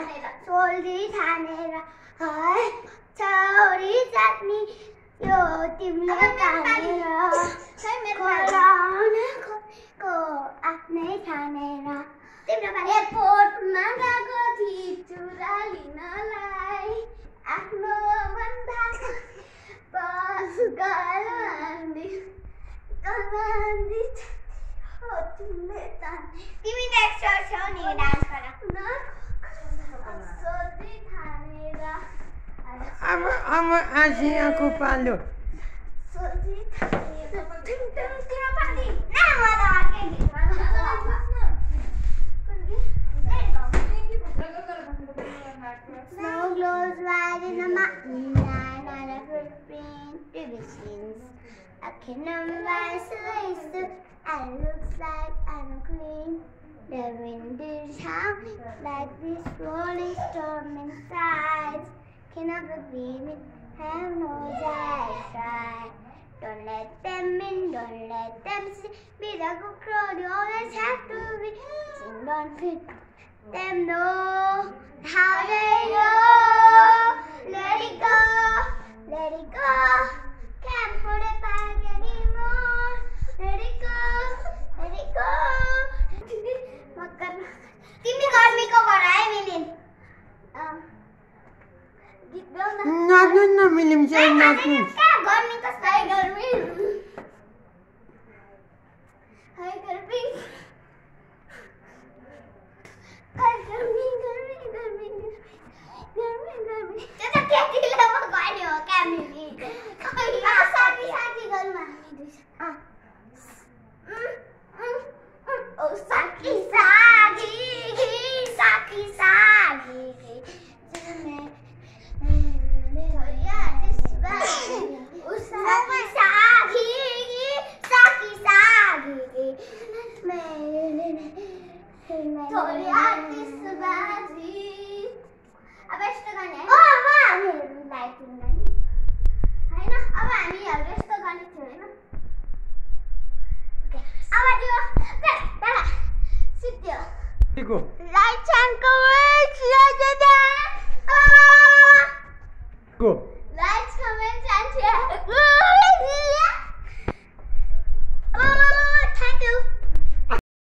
छानेर सोल्डी छानेर है छोरी यो तिमीले खोलाउनको आफ्नै छानेर तिम्रो एयरपोर्टमा गएको थिएँ चुरा लिनलाई आफ्नो भन्दा बस गरी तिमी नेक्स्ट गर्छौ नि डान्स गर Kamu asing aku palu. Snow glows white in the mountain line on a footprint to be seen. A kingdom of isolation and looks like I'm queen. The wind is howling like this rolling storm inside another women have no joy. Don't let them in, don't let them see. Be the good crowd, you always have to be. Don't let them know how. no, no, me le hicieron más. 그리고 날 잠깐만 지어주자. 어.